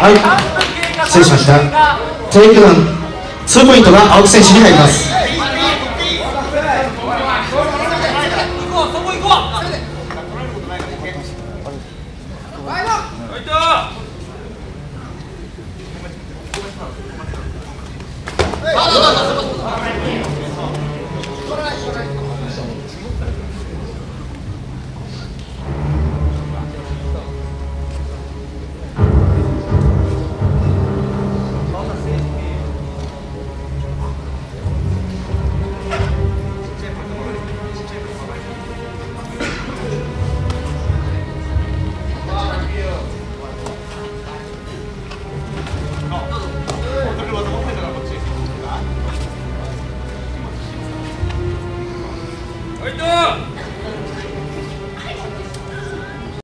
はい。失礼しました。テイクダウン。2ポイントが青木選手に入ります。フっイ